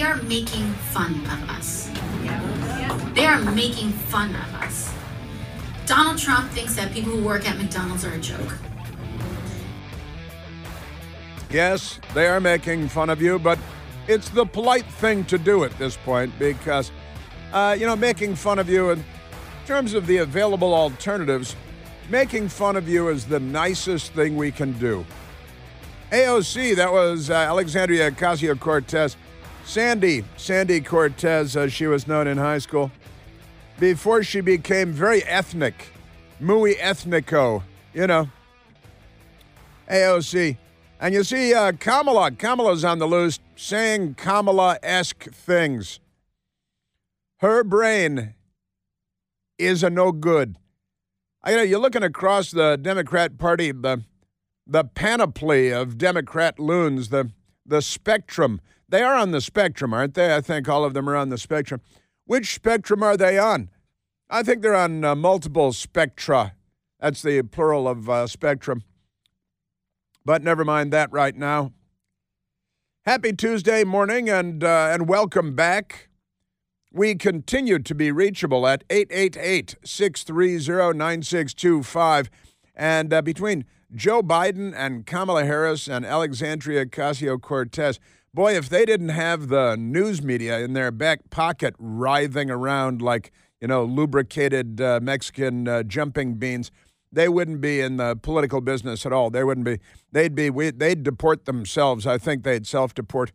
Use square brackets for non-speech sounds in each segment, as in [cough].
they are making fun of us. They are making fun of us. Donald Trump thinks that people who work at McDonald's are a joke. Yes, they are making fun of you, but it's the polite thing to do at this point because, uh, you know, making fun of you in terms of the available alternatives, making fun of you is the nicest thing we can do. AOC, that was uh, Alexandria Ocasio Cortez. Sandy, Sandy Cortez, as she was known in high school, before she became very ethnic, muy ethnico, you know. AOC. And you see uh, Kamala, Kamala's on the loose saying Kamala esque things. Her brain is a no good. I, you know, you're looking across the Democrat Party, the, the panoply of Democrat loons, the, the spectrum. They are on the spectrum, aren't they? I think all of them are on the spectrum. Which spectrum are they on? I think they're on uh, multiple spectra. That's the plural of uh, spectrum. But never mind that right now. Happy Tuesday morning and, uh, and welcome back. We continue to be reachable at 888 630 9625. And uh, between Joe Biden and Kamala Harris and Alexandria Ocasio Cortez, boy, if they didn't have the news media in their back pocket writhing around like, you know, lubricated uh, Mexican uh, jumping beans, they wouldn't be in the political business at all. They wouldn't be. They'd be. We, they'd deport themselves. I think they'd self-deport.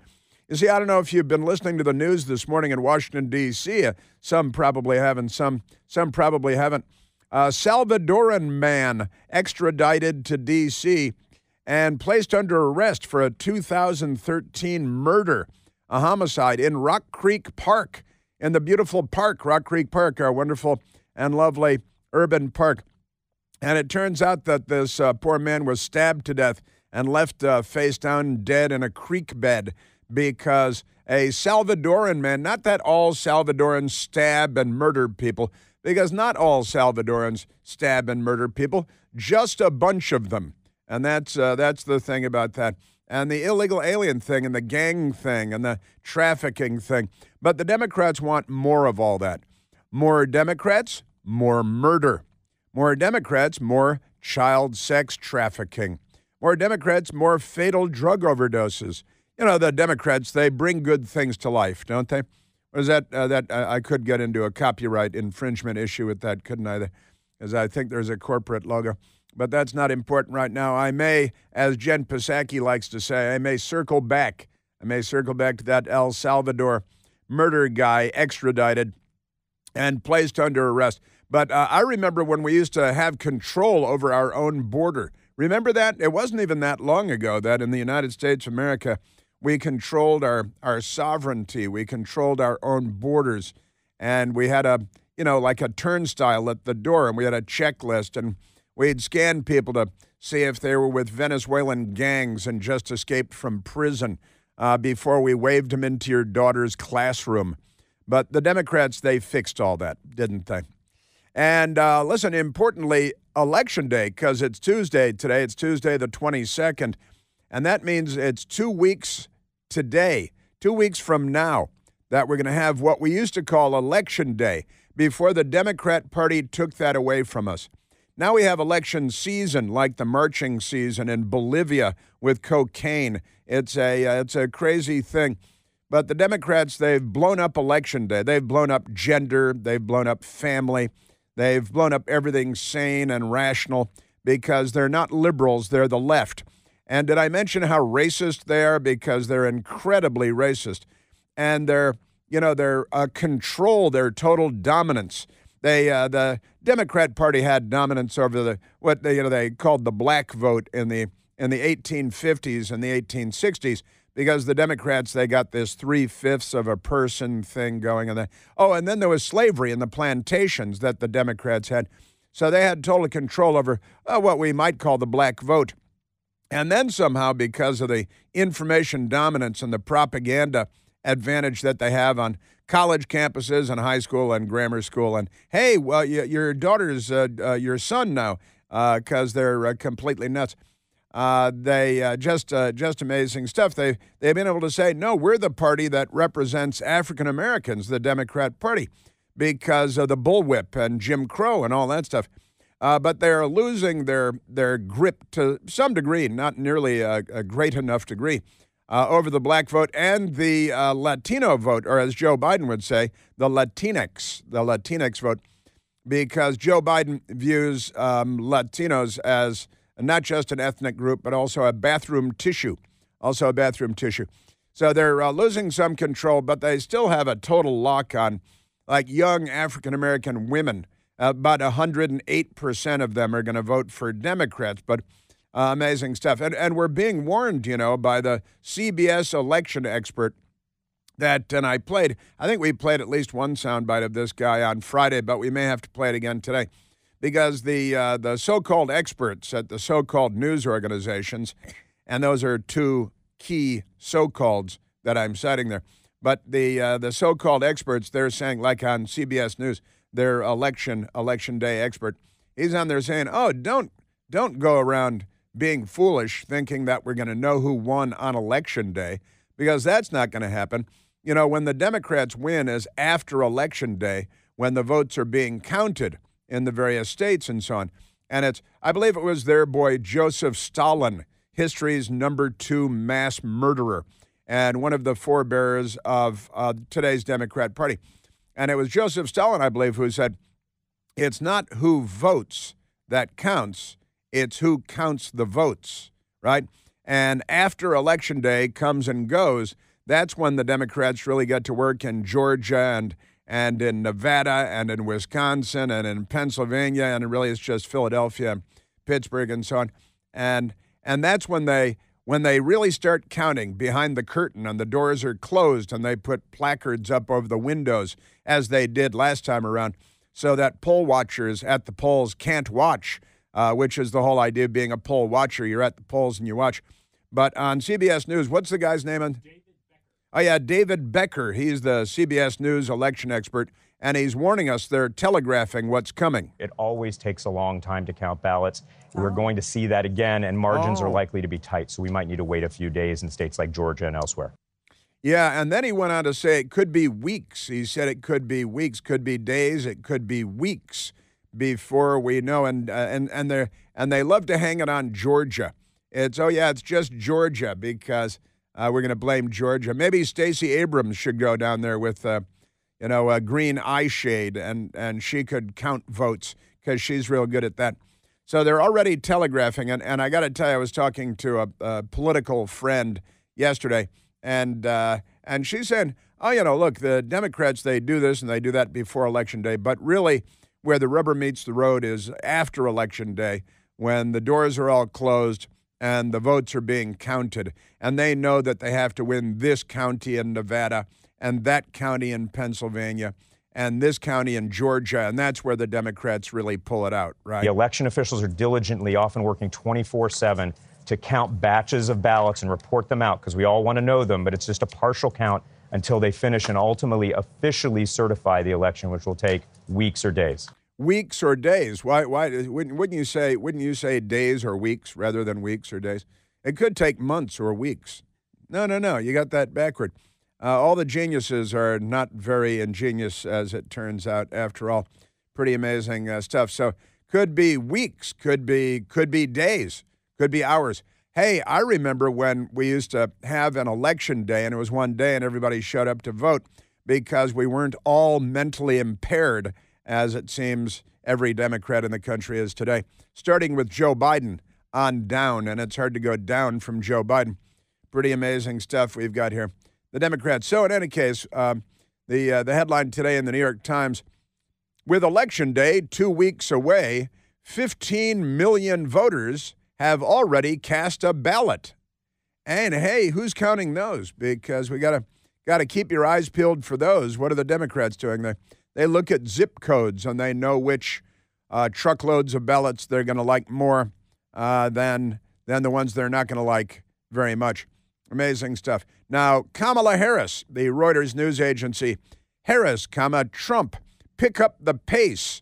You see, I don't know if you've been listening to the news this morning in Washington D.C. Uh, some probably haven't. Some some probably haven't. A Salvadoran man extradited to D.C. and placed under arrest for a 2013 murder, a homicide in Rock Creek Park, in the beautiful park, Rock Creek Park, our wonderful and lovely urban park. And it turns out that this uh, poor man was stabbed to death and left uh, face down dead in a creek bed because a Salvadoran man, not that all Salvadorans stab and murder people, because not all Salvadorans stab and murder people, just a bunch of them. And that's, uh, that's the thing about that. And the illegal alien thing and the gang thing and the trafficking thing. But the Democrats want more of all that. More Democrats, more murder. More Democrats, more child sex trafficking. More Democrats, more fatal drug overdoses. You know, the Democrats, they bring good things to life, don't they? Is that, uh, that uh, I could get into a copyright infringement issue with that, couldn't I? Because I think there's a corporate logo. But that's not important right now. I may, as Jen Psaki likes to say, I may circle back. I may circle back to that El Salvador murder guy extradited and placed under arrest. But uh, I remember when we used to have control over our own border. Remember that? It wasn't even that long ago that in the United States of America, we controlled our, our sovereignty, we controlled our own borders, and we had a, you know, like a turnstile at the door, and we had a checklist, and we'd scan people to see if they were with Venezuelan gangs and just escaped from prison uh, before we waved them into your daughter's classroom. But the Democrats, they fixed all that, didn't they? And uh, listen, importantly, Election Day, because it's Tuesday today. It's Tuesday, the 22nd. And that means it's two weeks today, two weeks from now, that we're going to have what we used to call Election Day before the Democrat Party took that away from us. Now we have election season, like the marching season in Bolivia with cocaine. It's a, uh, it's a crazy thing. But the Democrats, they've blown up Election Day. They've blown up gender. They've blown up family. They've blown up everything sane and rational because they're not liberals, they're the left. And did I mention how racist they are? Because they're incredibly racist. And they're, you know, they're uh, control, their total dominance. They, uh, the Democrat Party had dominance over the what they, you know, they called the black vote in the in the 1850s and the 1860s because the Democrats they got this three fifths of a person thing going and then Oh, and then there was slavery in the plantations that the Democrats had, so they had total control over uh, what we might call the black vote. And then somehow, because of the information dominance and the propaganda advantage that they have on college campuses and high school and grammar school, and hey, well, your daughter's uh, uh, your son now because uh, they're uh, completely nuts Uh, they just just amazing stuff. They they've been able to say no, we're the party that represents African Americans, the Democrat Party, because of the bullwhip and Jim Crow and all that stuff. Uh, but they're losing their their grip to some degree, not nearly a, a great enough degree, uh, over the black vote and the uh, Latino vote, or as Joe Biden would say, the Latinx, the Latinx vote, because Joe Biden views um, Latinos as not just an ethnic group, but also a bathroom tissue, also a bathroom tissue. So they're uh, losing some control, but they still have a total lock on like young African American women. About 108% of them are going to vote for Democrats, but uh, amazing stuff. And, and we're being warned, you know, by the CBS election expert that, and I played, I think we played at least one soundbite of this guy on Friday, but we may have to play it again today because the uh, the so-called experts at the so-called news organizations, and those are two key so-calleds that I'm citing there. But the uh, the so-called experts, they're saying, like on CBS News, their election election day expert, he's on there saying, "Oh, don't don't go around being foolish, thinking that we're going to know who won on election day, because that's not going to happen." You know, when the Democrats win is after election day, when the votes are being counted in the various states and so on. And it's, I believe it was their boy Joseph Stalin, history's number two mass murderer, and one of the forebearers of uh, today's Democrat Party. And it was Joseph Stalin, I believe, who said, It's not who votes that counts, it's who counts the votes, right? And after election day comes and goes, that's when the Democrats really get to work in Georgia and and in Nevada and in Wisconsin and in Pennsylvania and really it's just Philadelphia, Pittsburgh and so on. And and that's when they when they really start counting behind the curtain and the doors are closed and they put placards up over the windows as they did last time around so that poll watchers at the polls can't watch, uh, which is the whole idea of being a poll watcher. You're at the polls and you watch. But on CBS News, what's the guy's name? On, Oh, yeah, David Becker. He's the CBS News election expert, and he's warning us they're telegraphing what's coming. It always takes a long time to count ballots. Oh. We're going to see that again, and margins oh. are likely to be tight, so we might need to wait a few days in states like Georgia and elsewhere. Yeah, and then he went on to say it could be weeks. He said it could be weeks, could be days, it could be weeks before we know. And uh, and and they and they love to hang it on Georgia. It's oh yeah, it's just Georgia because uh, we're going to blame Georgia. Maybe Stacey Abrams should go down there with, uh, you know, a green eye shade, and and she could count votes because she's real good at that. So they're already telegraphing, and, and I got to tell you, I was talking to a, a political friend yesterday, and uh, and she said, "Oh, you know, look, the Democrats they do this and they do that before election day, but really, where the rubber meets the road is after election day, when the doors are all closed." and the votes are being counted. And they know that they have to win this county in Nevada and that county in Pennsylvania and this county in Georgia. And that's where the Democrats really pull it out, right? The election officials are diligently, often working 24 7 to count batches of ballots and report them out because we all want to know them, but it's just a partial count until they finish and ultimately officially certify the election, which will take weeks or days weeks or days. Why? Why wouldn't, wouldn't you say? Wouldn't you say days or weeks rather than weeks or days? It could take months or weeks. No, no, no. You got that backward. Uh, all the geniuses are not very ingenious, as it turns out. After all, pretty amazing uh, stuff. So could be weeks, could be could be days, could be hours. Hey, I remember when we used to have an election day, and it was one day, and everybody showed up to vote because we weren't all mentally impaired as it seems every Democrat in the country is today, starting with Joe Biden on down. And it's hard to go down from Joe Biden. Pretty amazing stuff we've got here. The Democrats. So, in any case, um, the, uh, the headline today in the New York Times with Election Day two weeks away, 15 million voters have already cast a ballot. And hey, who's counting those? Because we got to got to keep your eyes peeled for those. What are the Democrats doing? They they look at zip codes and they know which uh, truckloads of ballots they're going to like more uh, than than the ones they're not going to like very much. Amazing stuff. Now, Kamala Harris, the Reuters news agency, Harris, comma Trump, pick up the pace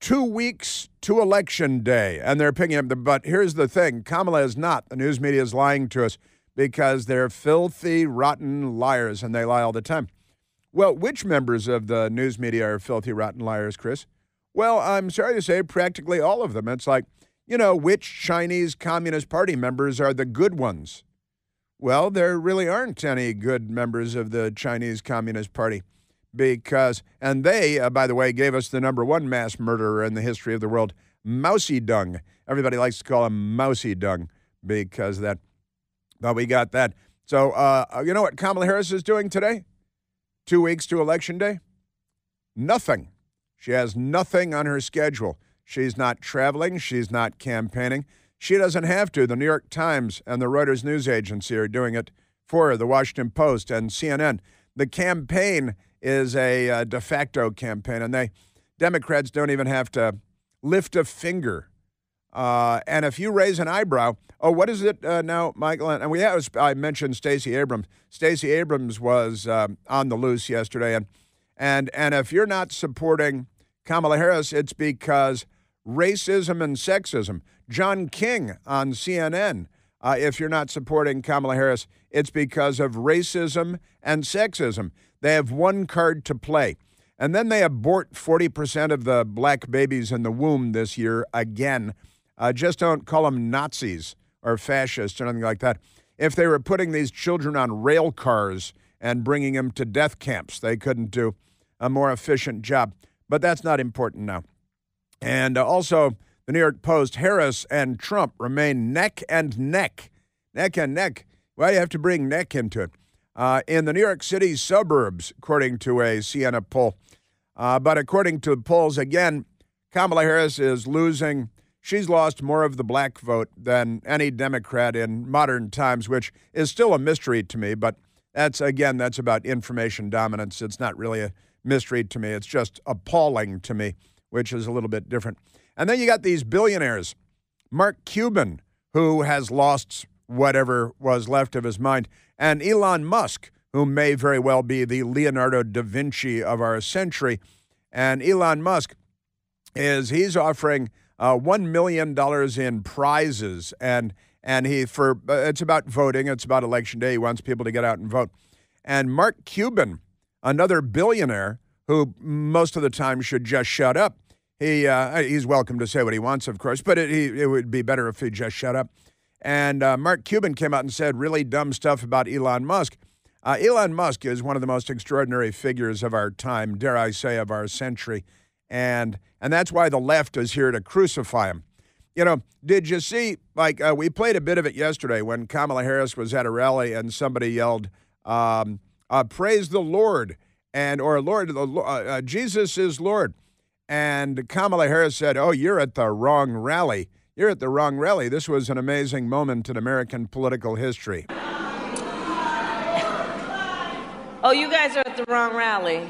two weeks to election day, and they're picking up. The, but here's the thing Kamala is not. The news media is lying to us because they're filthy, rotten liars, and they lie all the time. Well, which members of the news media are filthy, rotten liars, Chris? Well, I'm sorry to say, practically all of them. It's like, you know, which Chinese Communist Party members are the good ones? Well, there really aren't any good members of the Chinese Communist Party because, and they, uh, by the way, gave us the number one mass murderer in the history of the world, Mao Dung. Everybody likes to call him Mao Dung because that, but we got that. So, uh, you know what Kamala Harris is doing today? Two weeks to Election Day? Nothing. She has nothing on her schedule. She's not traveling. She's not campaigning. She doesn't have to. The New York Times and the Reuters news agency are doing it for her, the Washington Post and CNN. The campaign is a uh, de facto campaign, and they Democrats don't even have to lift a finger. Uh, and if you raise an eyebrow, oh, what is it uh, now, Michael? And we have, I mentioned Stacey Abrams. Stacey Abrams was um, on the loose yesterday, and and and if you're not supporting Kamala Harris, it's because racism and sexism. John King on CNN. Uh, if you're not supporting Kamala Harris, it's because of racism and sexism. They have one card to play. And then they abort 40% of the black babies in the womb this year again. Uh, just don't call them Nazis or fascists or anything like that. If they were putting these children on rail cars and bringing them to death camps, they couldn't do a more efficient job. But that's not important now. And uh, also, the New York Post Harris and Trump remain neck and neck. Neck and neck. Why do you have to bring neck into it? uh, in the New York City suburbs, according to a Siena poll. Uh, but according to polls, again, Kamala Harris is losing. She's lost more of the black vote than any Democrat in modern times, which is still a mystery to me. But that's, again, that's about information dominance. It's not really a mystery to me. It's just appalling to me, which is a little bit different. And then you got these billionaires. Mark Cuban, who has lost whatever was left of his mind and Elon Musk, who may very well be the Leonardo da Vinci of our century. And Elon Musk is he's offering uh, one million dollars in prizes, and and he for uh, it's about voting, it's about election day. He wants people to get out and vote. And Mark Cuban, another billionaire who most of the time should just shut up. He uh, he's welcome to say what he wants, of course, but it, he, it would be better if he just shut up. And uh, Mark Cuban came out and said really dumb stuff about Elon Musk. Uh, Elon Musk is one of the most extraordinary figures of our time, dare I say, of our century. And, and that's why the left is here to crucify him. You know, did you see, like, uh, we played a bit of it yesterday when Kamala Harris was at a rally and somebody yelled, um, uh, Praise the Lord, and, or Lord, uh, uh, Jesus is Lord. And Kamala Harris said, Oh, you're at the wrong rally. You're at the wrong rally. This was an amazing moment in American political history. Oh, you guys are at the wrong rally.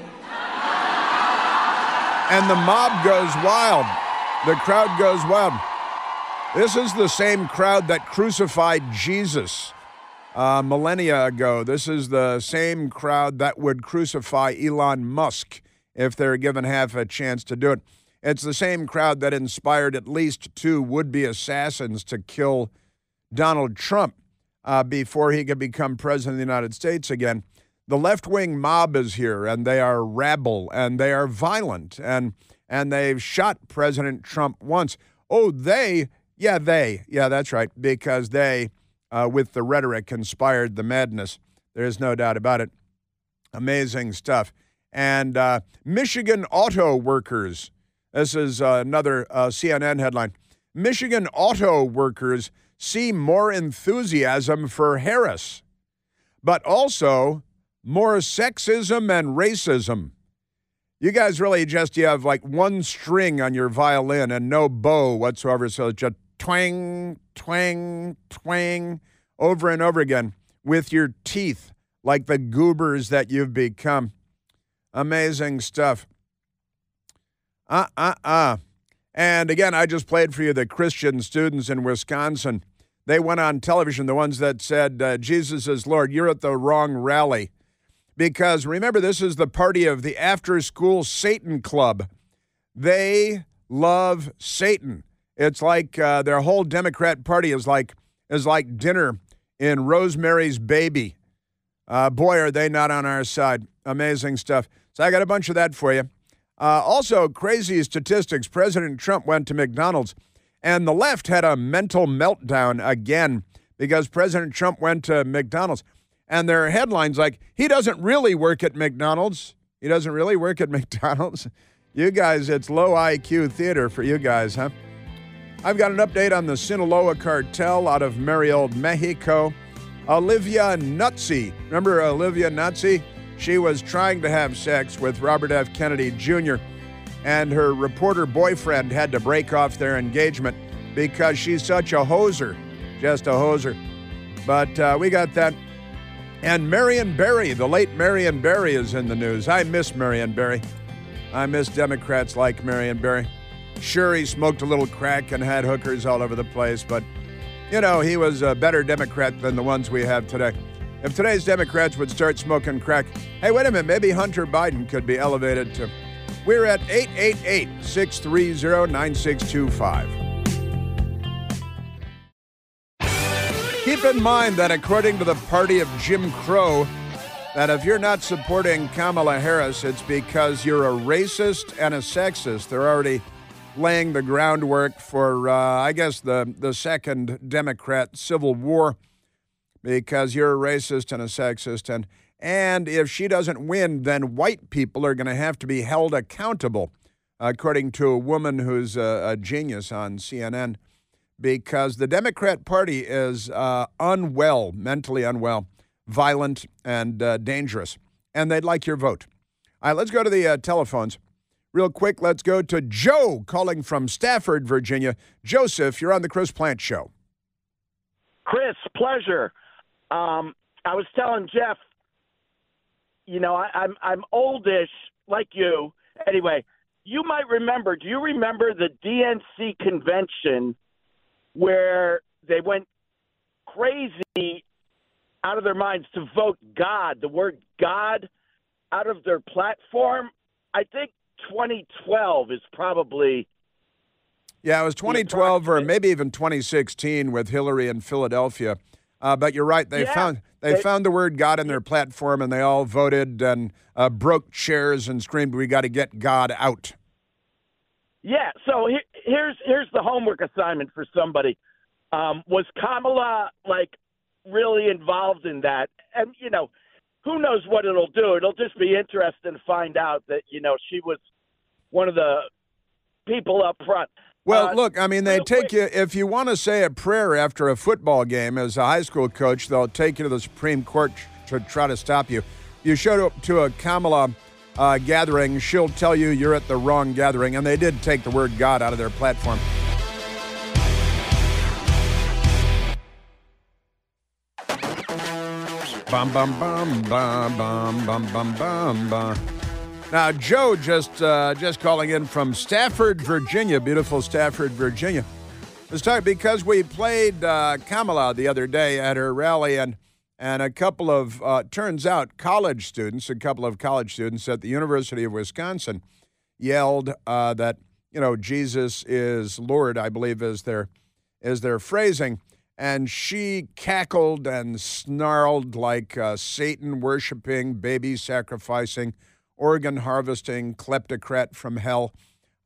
And the mob goes wild. The crowd goes wild. This is the same crowd that crucified Jesus uh, millennia ago. This is the same crowd that would crucify Elon Musk if they're given half a chance to do it. It's the same crowd that inspired at least two would be assassins to kill Donald Trump uh, before he could become president of the United States again. The left wing mob is here, and they are rabble, and they are violent, and and they've shot President Trump once. Oh, they, yeah, they, yeah, that's right, because they, uh, with the rhetoric, inspired the madness. There's no doubt about it. Amazing stuff. And uh, Michigan auto workers this is uh, another uh, CNN headline. Michigan auto workers see more enthusiasm for Harris, but also more sexism and racism. You guys really just you have like one string on your violin and no bow whatsoever, so it's just twang, twang, twang over and over again with your teeth like the goobers that you've become. Amazing stuff. Uh uh uh. And again, I just played for you the Christian students in Wisconsin. They went on television, the ones that said, uh, Jesus is Lord. You're at the wrong rally. Because remember, this is the party of the after school Satan Club. They love Satan. It's like uh, their whole Democrat Party is like is like dinner in Rosemary's Baby. Uh, boy, are they not on our side. Amazing stuff. So I got a bunch of that for you. Uh, also, crazy statistics. President Trump went to McDonald's, and the left had a mental meltdown again because President Trump went to McDonald's. And there are headlines like, he doesn't really work at McDonald's. He doesn't really work at [laughs] McDonald's. You guys, it's low IQ theater for you guys, huh? I've got an update on the Sinaloa cartel out of merry old Mexico. Olivia Nutzy. Remember Olivia Nutzy? She was trying to have sex with Robert F. Kennedy Jr., and her reporter boyfriend had to break off their engagement because she's such a hoser. Just a hoser. But uh, we got that. And Marion Barry, the late Marion Barry, is in the news. I miss Marion Barry. I miss Democrats like Marion Barry. Sure, he smoked a little crack and had hookers all over the place, but, you know, he was a better Democrat than the ones we have today. If today's Democrats would start smoking crack, hey, wait a minute, maybe Hunter Biden could be elevated to. We're at 888 630 9625. Keep in mind that according to the party of Jim Crow, that if you're not supporting Kamala Harris, it's because you're a racist and a sexist. They're already laying the groundwork for, uh, I guess, the, the second Democrat Civil War because you're a racist and a sexist. And, and if she doesn't win, then white people are going to have to be held accountable, according to a woman who's a, a genius on CNN, because the Democrat Party is uh, unwell, mentally unwell, violent, and uh, dangerous. And they'd like your vote. All right, let's go to the uh, telephones. Real quick, let's go to Joe calling from Stafford, Virginia. Joseph, you're on the Chris Plante Show. Chris, pleasure. Um, I was telling Jeff, you know, I, I'm I'm oldish like you. Anyway, you might remember. Do you remember the DNC convention where they went crazy out of their minds to vote God, the word God, out of their platform? I think 2012 is probably. Yeah, it was 2012 or maybe even 2016 with Hillary in Philadelphia. Uh, but you're right; they Yeah, found they, they- found the word God in their platform, and they all voted and uh, broke chairs and screamed, "We got to get God out!" Yeah. So here's here's the homework assignment for somebody. Um, was Kamala like really involved in that? And you know, who knows what it'll do? It'll just be interesting to find out that you know she was one of the people up front. Well, Uh, look, I mean, they take quick- you if you want to say a prayer after a football game as a high school coach, they'll take you to the Supreme Court to try to stop you. You show up to a Kamala uh, gathering, she'll tell you you're at the wrong gathering, and they did take the word God out of their platform. Bum bum bum bum bum bum bum bum bum. Now, Joe just uh, just calling in from Stafford, Virginia, beautiful Stafford, Virginia. Let's talk because we played uh, Kamala the other day at her rally, and and a couple of uh, turns out college students, a couple of college students at the University of Wisconsin, yelled uh, that you know Jesus is Lord. I believe is their is their phrasing, and she cackled and snarled like uh, Satan worshiping, baby sacrificing, organ harvesting kleptocrat from hell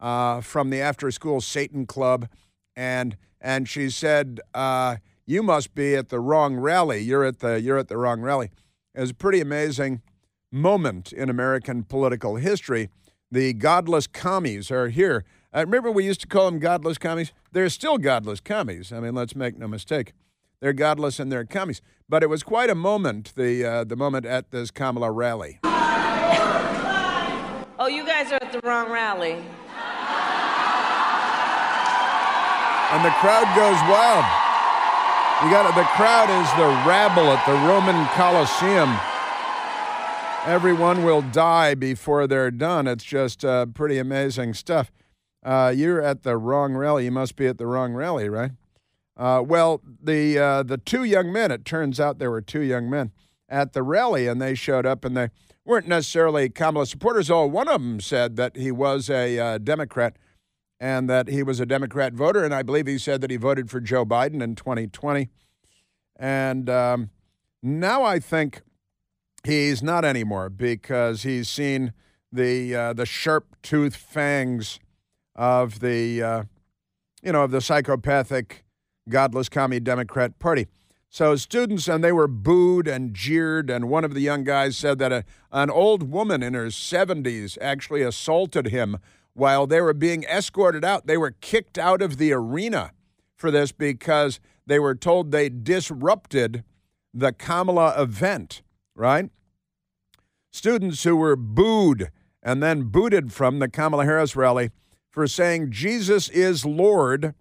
uh, from the after school Satan Club, and and she said, uh, "You must be at the wrong rally. You're at the you're at the wrong rally." It was a pretty amazing moment in American political history. The godless commies are here. I remember, we used to call them godless commies. They're still godless commies. I mean, let's make no mistake. They're godless and they're commies. But it was quite a moment, the uh, the moment at this Kamala rally. Oh, you guys are at the wrong rally. and the crowd goes wild. You got it. The crowd is the rabble at the Roman Colosseum. Everyone will die before they're done. It's just uh, pretty amazing stuff. Uh, you're at the wrong rally. You must be at the wrong rally, right? Uh, well, the uh, the two young men. It turns out there were two young men at the rally, and they showed up, and they weren't necessarily Kamala supporters. Oh, one of them said that he was a uh, Democrat, and that he was a Democrat voter. And I believe he said that he voted for Joe Biden in 2020. And um, now I think he's not anymore because he's seen the uh, the sharp tooth fangs of the uh, you know of the psychopathic, godless commie Democrat Party. So students and they were booed and jeered, and one of the young guys said that a, an old woman in her 70s actually assaulted him while they were being escorted out. They were kicked out of the arena for this because they were told they disrupted the Kamala event, right? Students who were booed and then booted from the Kamala Harris rally for saying Jesus is Lord.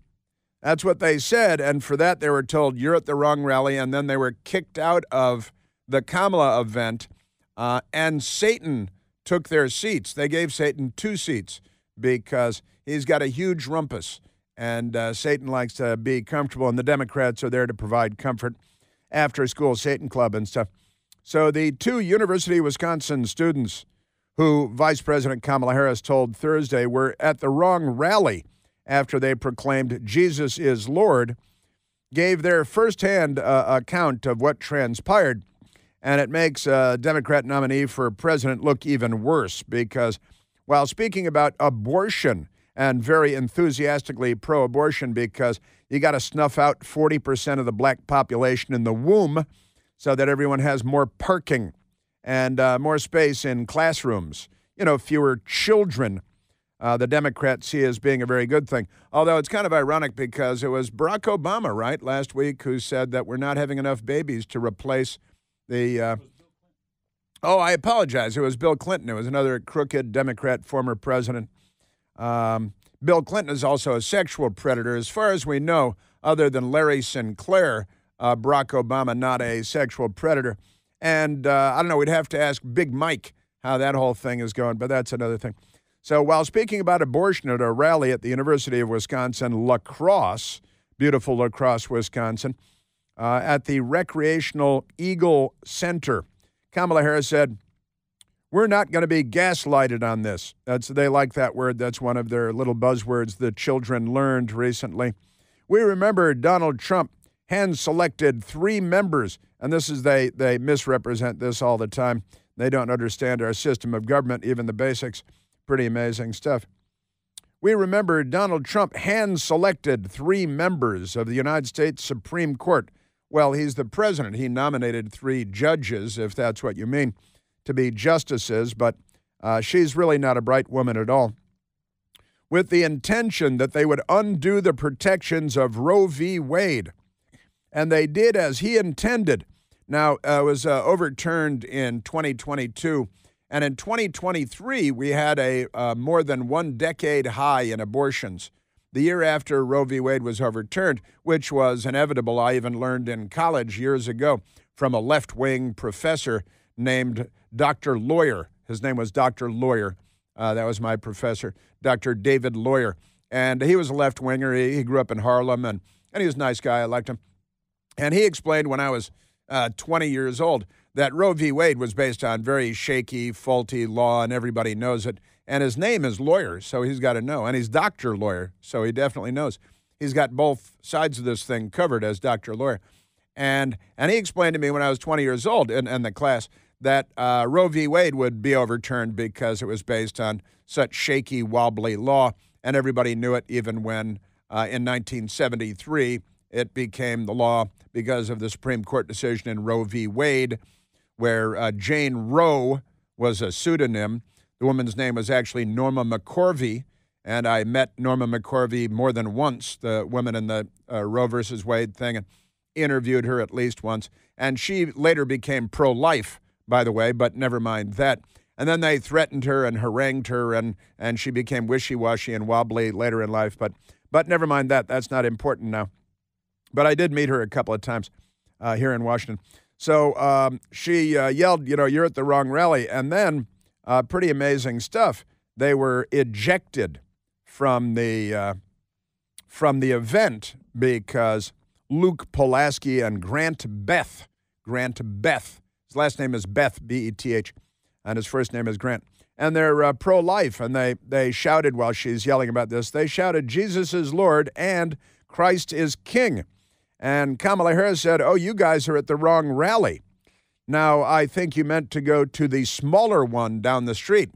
That's what they said. And for that, they were told, you're at the wrong rally. And then they were kicked out of the Kamala event. Uh, and Satan took their seats. They gave Satan two seats because he's got a huge rumpus. And uh, Satan likes to be comfortable, and the Democrats are there to provide comfort after school, Satan Club and stuff. So the two University of Wisconsin students who Vice President Kamala Harris told Thursday were at the wrong rally after they proclaimed Jesus is Lord, gave their firsthand uh, account of what transpired. And it makes a Democrat nominee for president look even worse because while speaking about abortion and very enthusiastically pro abortion because you got to snuff out 40% of the black population in the womb so that everyone has more parking and uh, more space in classrooms, you know, fewer children. Uh, the Democrats see as being a very good thing. Although it's kind of ironic because it was Barack Obama, right, last week, who said that we're not having enough babies to replace the. Uh, oh, I apologize. It was Bill Clinton. It was another crooked Democrat former president. Um, Bill Clinton is also a sexual predator. As far as we know, other than Larry Sinclair, uh, Barack Obama not a sexual predator. And uh, I don't know, we'd have to ask Big Mike how that whole thing is going, but that's another thing. So while speaking about abortion at a rally at the University of Wisconsin La Crosse, beautiful La Crosse, Wisconsin, uh, at the Recreational Eagle Center, Kamala Harris said, we're not going to be gaslighted on this. That's they like that word. That's one of their little buzzwords the children learned recently. We remember Donald Trump hand selected three members, and this is they they misrepresent this all the time. They don't understand our system of government, even the basics. Pretty amazing stuff. We remember Donald Trump hand selected three members of the United States Supreme Court. Well, he's the president. He nominated three judges, if that's what you mean to be justices, but uh, she's really not a bright woman at all. With the intention that they would undo the protections of Roe v. Wade. And they did as he intended. Now, uh, it was uh, overturned in 2022. And in 2023, we had a uh, more than one decade high in abortions. The year after Roe v. Wade was overturned, which was inevitable, I even learned in college years ago from a left wing professor named Dr. Lawyer. His name was Dr. Lawyer. Uh, that was my professor, Dr. David Lawyer. And he was a left winger. He, he, grew up in Harlem and, and he was a nice guy. I liked him. And he explained when I was uh, 20 years old that Roe v. Wade was based on very shaky, faulty law, and everybody knows it. And his name is Lawyer, so he's got to know. And he's Dr. Lawyer, so he definitely knows. He's got both sides of this thing covered as Dr. Lawyer. And, and he explained to me when I was 20 years old in, in the class that uh, Roe v. Wade would be overturned because it was based on such shaky, wobbly law, and everybody knew it even when uh, in 1973 it became the law because of the Supreme Court decision in Roe v. Wade, where uh, Jane Roe was a pseudonym. The woman's name was actually Norma McCorvey, and I met Norma McCorvey more than once, the woman in the uh, Roe versus Wade thing, and interviewed her at least once. And she later became pro life by the way, but never mind that. And then they threatened her and harangued her, and, and she became wishy washy and wobbly later in life. But, but never mind that. That's not important now. But I did meet her a couple of times uh, here in Washington. So um, she uh, yelled, you know, you're at the wrong rally. And then, uh, pretty amazing stuff. They were ejected from the, uh, from the event because Luke Pulaski and Grant Beth, Grant Beth, his last name is Beth, B E T H, and his first name is Grant. and they're uh, pro life. And they, they shouted while she's yelling about this, they shouted, Jesus is Lord and Christ is King. And Kamala Harris said, Oh, you guys are at the wrong rally. Now, I think you meant to go to the smaller one down the street.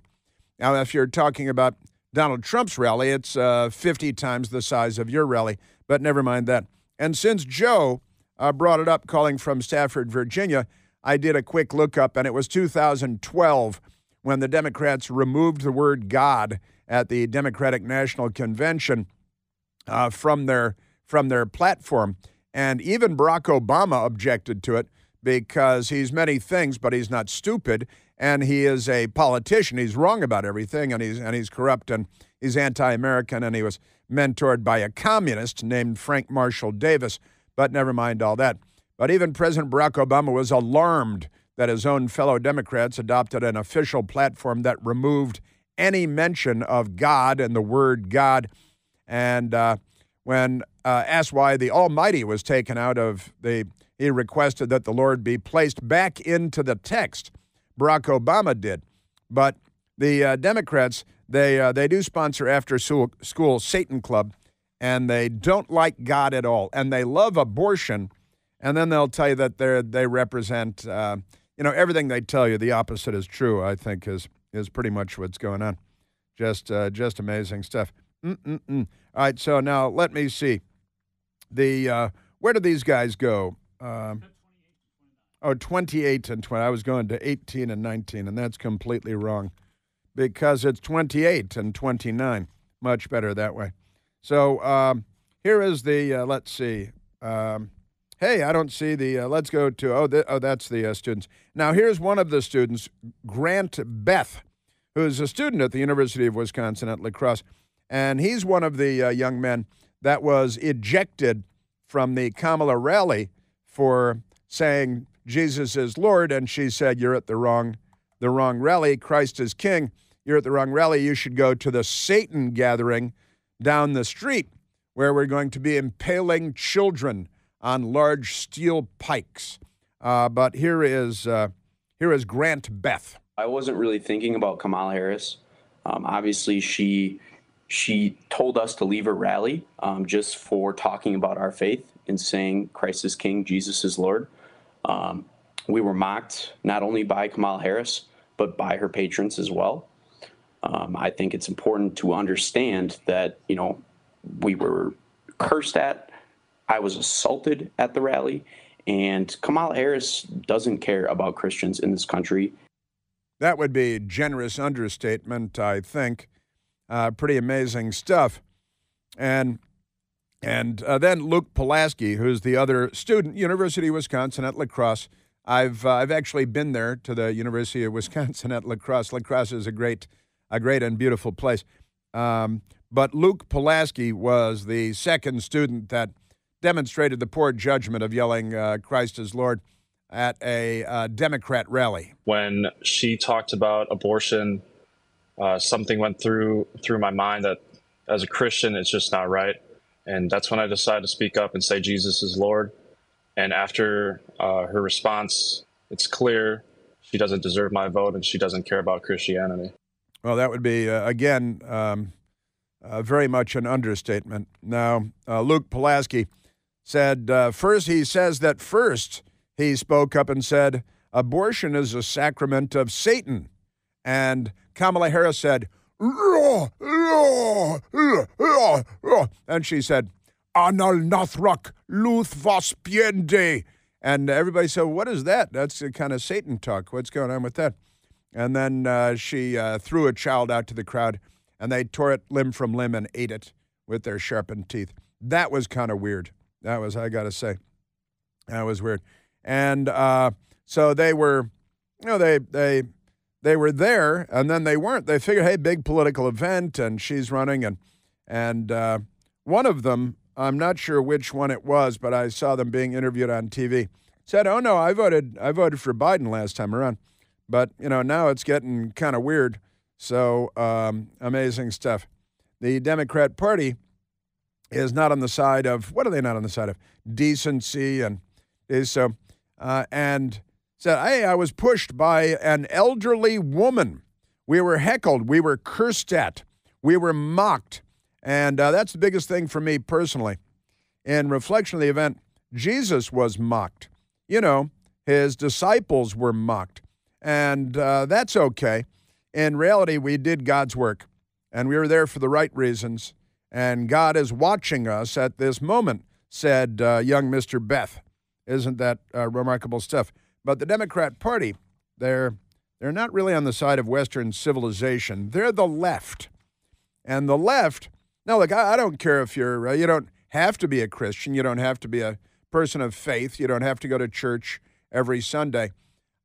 Now, if you're talking about Donald Trump's rally, it's uh, 50 times the size of your rally, but never mind that. And since Joe uh, brought it up, calling from Stafford, Virginia, I did a quick lookup, and it was 2012 when the Democrats removed the word God at the Democratic National Convention uh, from their from their platform. And even Barack Obama objected to it because he's many things, but he's not stupid, and he is a politician. He's wrong about everything, and he's and he's corrupt, and he's anti-American, and he was mentored by a communist named Frank Marshall Davis. But never mind all that. But even President Barack Obama was alarmed that his own fellow Democrats adopted an official platform that removed any mention of God and the word God. And uh, when uh, asked why the Almighty was taken out of the he requested that the Lord be placed back into the text. Barack Obama did. But the uh, Democrats, they, uh, they do sponsor after school Satan Club, and they don't like God at all. And they love abortion, and then they'll tell you that they they represent, uh, you know, everything they tell you, the opposite is true, I think, is, is pretty much what's going on. Just, uh, just amazing stuff. Mm-mm-mm. All right, so now let me see. The uh, where do these guys go? Um, oh, 28 and 20. I was going to 18 and 19, and that's completely wrong because it's 28 and 29. Much better that way. So um, here is the, uh, let's see. Um, hey, I don't see the, uh, let's go to, oh, oh that's the uh, students. Now, here's one of the students, Grant Beth, who's a student at the University of Wisconsin at La Crosse. And he's one of the uh, young men that was ejected from the Kamala rally for saying Jesus is Lord, and she said, You're at the wrong, the wrong rally. Christ is King. You're at the wrong rally. You should go to the Satan gathering down the street where we're going to be impaling children on large steel pikes. Uh, but here is uh, here is Grant Beth. I wasn't really thinking about Kamala Harris. Um, obviously, she she told us to leave her rally um, just for talking about our faith and saying Christ is King, Jesus is Lord. Um, we were mocked not only by Kamala Harris, but by her patrons as well. Um, I think it's important to understand that, you know, we were cursed at, I was assaulted at the rally, and Kamala Harris doesn't care about Christians in this country. That would be a generous understatement, I think. Uh, pretty amazing stuff. And and uh, then Luke Pulaski, who's the other student, University of Wisconsin at La Crosse. I've uh, I've actually been there to the University of Wisconsin at La Crosse. La Crosse is a great a great and beautiful place. Um, but Luke Pulaski was the second student that demonstrated the poor judgment of yelling uh, "Christ is Lord" at a uh, Democrat rally. When she talked about abortion, uh, something went through through my mind that as a Christian, it's just not right and that's when I decided to speak up and say Jesus is Lord. And after uh, her response, it's clear she doesn't deserve my vote and she doesn't care about Christianity. Well, that would be, uh, again, um, uh, very much an understatement. Now, uh, Luke Pulaski said, uh, first, he says that first he spoke up and said, abortion is a sacrament of Satan. And Kamala Harris said, and she said, Anal Nathrak Luth Vas Piende. And everybody said, What is that? That's the kind of Satan talk. What's going on with that? And then uh, she uh, threw a child out to the crowd, and they tore it limb from limb and ate it with their sharpened teeth. That was kind of weird. That was, I got to say, that was weird. And uh, so they were, you know, they they they were there and then they weren't. They figured, hey, big political event, and she's running, and and uh, one of them, I'm not sure which one it was, but I saw them being interviewed on TV. Said, "Oh no, I voted I voted for Biden last time around, but you know now it's getting kind of weird." So um, amazing stuff. The Democrat Party is not on the side of what are they not on the side of decency and is so uh, and said, Hey, I was pushed by an elderly woman We were heckled. We were cursed at. We were mocked. And uh, that's the biggest thing for me personally. In reflection of the event, Jesus was mocked. You know, his disciples were mocked. And uh, that's okay. In reality, we did God's work, and we were there for the right reasons. And God is watching us at this moment, said uh, young Mr. Beth. Isn't that uh, remarkable stuff? But the Democrat Party, they're, they're not really on the side of Western civilization. They're the left. And the left, now, look, I, I don't care if you're, uh, you don't have to be a Christian. You don't have to be a person of faith. You don't have to go to church every Sunday.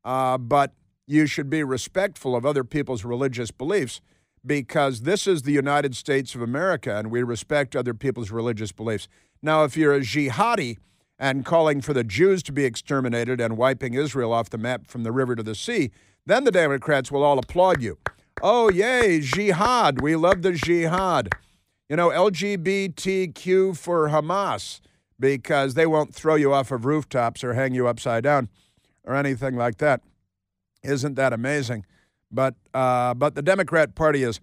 Uh, but you should be respectful of other people's religious beliefs because this is the United States of America and we respect other people's religious beliefs. Now, if you're a jihadi and calling for the Jews to be exterminated and wiping Israel off the map from the river to the sea, then the Democrats will all applaud you. Oh, yay, jihad. We love the jihad. You know, LGBTQ for Hamas because they won't throw you off of rooftops or hang you upside down or anything like that. Isn't that amazing? But uh, but the Democrat Party is,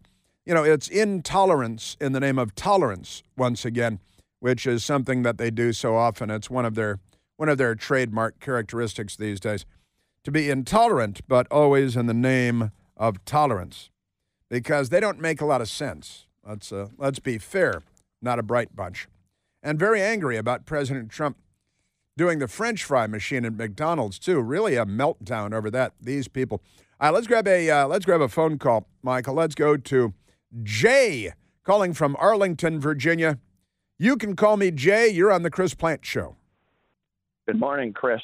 you know, it's intolerance in the name of tolerance once again, which is something that they do so often. It's one of their one of their trademark characteristics these days, to be intolerant, but always in the name of tolerance, because they don't make a lot of sense. Let's uh, let's be fair, not a bright bunch, and very angry about President Trump doing the French fry machine at McDonald's too. Really a meltdown over that. These people. All right, let's grab a uh, let's grab a phone call, Michael. Let's go to Jay calling from Arlington, Virginia. You can call me Jay. You're on the Chris Plante Show. Good morning, Chris.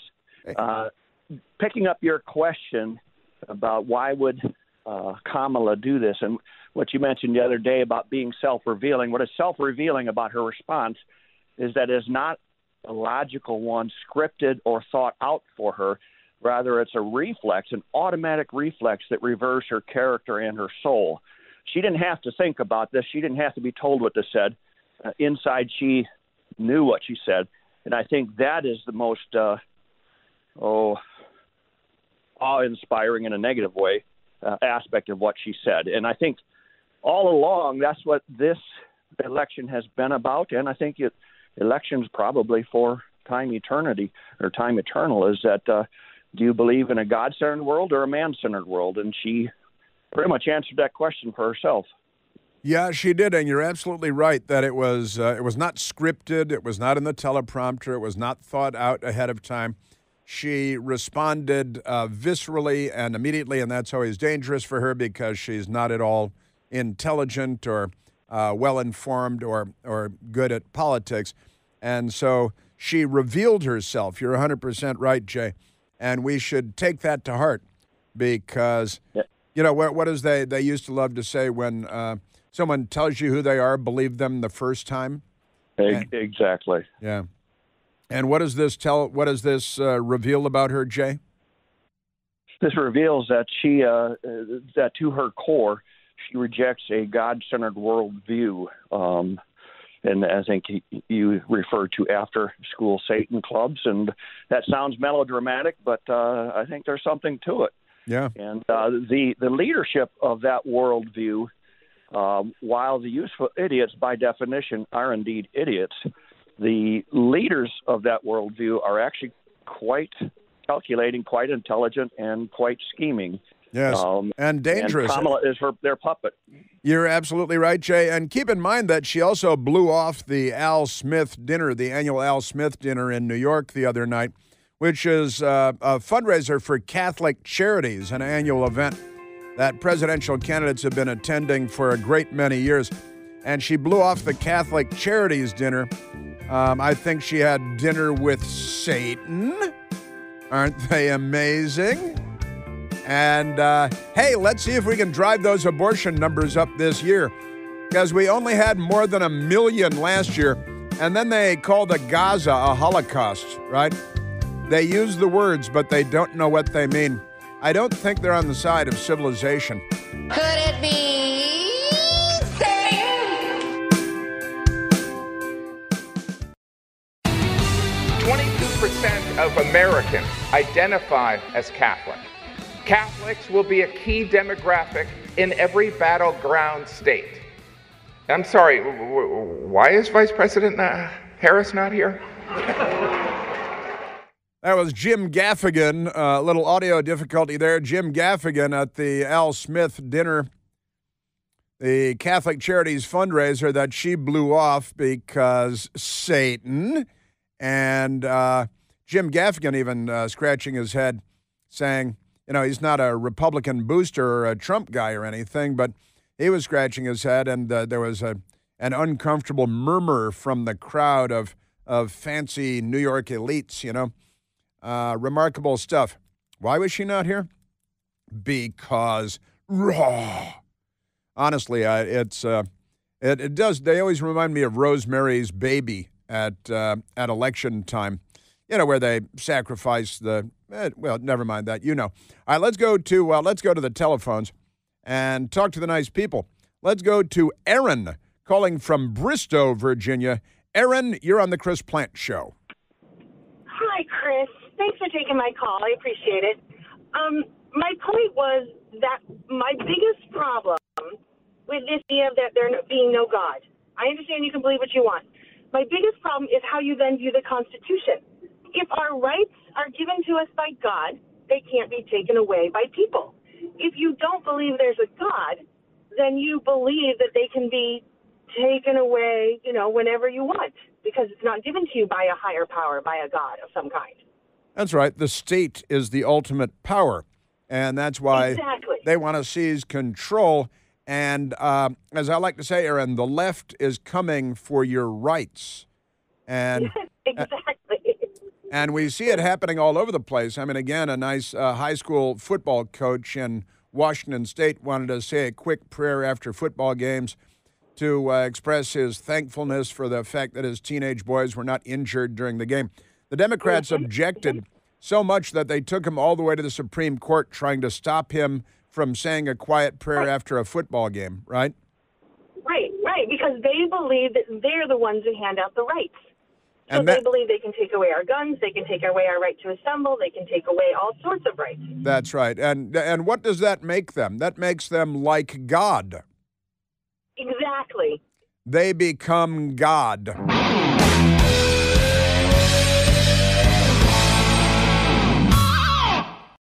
Uh, picking up your question about why would uh, Kamala do this, and what you mentioned the other day about being self-revealing. What is self-revealing about her response is that it is not a logical one, scripted or thought out for her. Rather, it's a reflex, an automatic reflex that reversed her character and her soul. She didn't have to think about this. She didn't have to be told what to said. Uh, inside, she knew what she said, and I think that is the most uh, oh awe-inspiring in a negative way uh, aspect of what she said. And I think all along that's what this election has been about, and I think it elections probably for time eternity or time eternal is that uh, do you believe in a God centered world or a man centered world? And she pretty much answered that question for herself. Yeah, she did, and you're absolutely right that it was uh, it was not scripted, it was not in the teleprompter, it was not thought out ahead of time. She responded uh, viscerally and immediately, and that's always dangerous for her because she's not at all intelligent or uh, well informed or or good at politics, and so she revealed herself. You're 100% right, Jay, and we should take that to heart because you know what what is they they used to love to say when uh, someone tells you who they are, believe them the first time. Exactly. Yeah. And what does this tell? What does this uh, reveal about her, Jay? This reveals that she, uh, uh, that to her core, she rejects a God-centered worldview. Um, and I think you refer to after-school Satan clubs, and that sounds melodramatic, but uh, I think there's something to it. Yeah. And uh, the the leadership of that worldview, um, while the useful idiots by definition are indeed idiots, the leaders of that worldview are actually quite calculating, quite intelligent, and quite scheming. Yes. Um, and dangerous. And Kamala is her their puppet. You're absolutely right, Jay. And keep in mind that she also blew off the Al Smith dinner, the annual Al Smith dinner in New York the other night, which is uh, a fundraiser for Catholic Charities, an annual event that presidential candidates have been attending for a great many years. And she blew off the Catholic Charities dinner. Um, I think she had dinner with Satan. Aren't they amazing? And uh, hey, let's see if we can drive those abortion numbers up this year. Because we only had more than a million last year. And then they called the Gaza a Holocaust, right? They use the words, but they don't know what they mean. I don't think they're on the side of civilization. Could it be Satan? 22% of Americans identify as Catholic. Catholics will be a key demographic in every battleground state. I'm sorry, w- w- why is Vice President uh, Harris not here? [laughs] That was Jim Gaffigan. A uh, little audio difficulty there. Jim Gaffigan at the Al Smith dinner, the Catholic Charities fundraiser that she blew off because Satan. And uh, Jim Gaffigan even uh, scratching his head, saying, you know, he's not a Republican booster or a Trump guy or anything, but he was scratching his head, and uh, there was a, an uncomfortable murmur from the crowd of, of fancy New York elites, you know. Uh, remarkable stuff. Why was she not here? Because raw. Honestly, I, it's uh, it, it does. They always remind me of Rosemary's Baby at uh, at election time. You know where they sacrifice the. Eh, well, never mind that. You know. All right, let's go to uh, let's go to the telephones and talk to the nice people. Let's go to Aaron calling from Bristow, Virginia. Aaron, you're on the Chris Plante Show. Hi, Chris. Thanks for taking my call. I appreciate it. Um, my point was that my biggest problem with this idea that there being no God, I understand you can believe what you want. My biggest problem is how you then view the Constitution. If our rights are given to us by God, they can't be taken away by people. If you don't believe there's a God, then you believe that they can be taken away, you know, whenever you want because it's not given to you by a higher power, by a God of some kind. That's right. The state is the ultimate power. And that's why Exactly. they want to seize control. And uh, as I like to say, Aaron, the left is coming for your rights. And [laughs] exactly. and we see it happening all over the place. I mean, again, a nice uh, high school football coach in Washington State wanted to say a quick prayer after football games to uh, express his thankfulness for the fact that his teenage boys were not injured during the game. The Democrats mm-hmm. objected so much that they took him all the way to the Supreme Court trying to stop him from saying a quiet prayer after a football game, right? Right, right, because they believe that they're the ones who hand out the rights. So And they believe they can take away our guns, they can take away our right to assemble, they can take away all sorts of rights. That's right. And and what does that make them? That makes them like God. Exactly. They become God.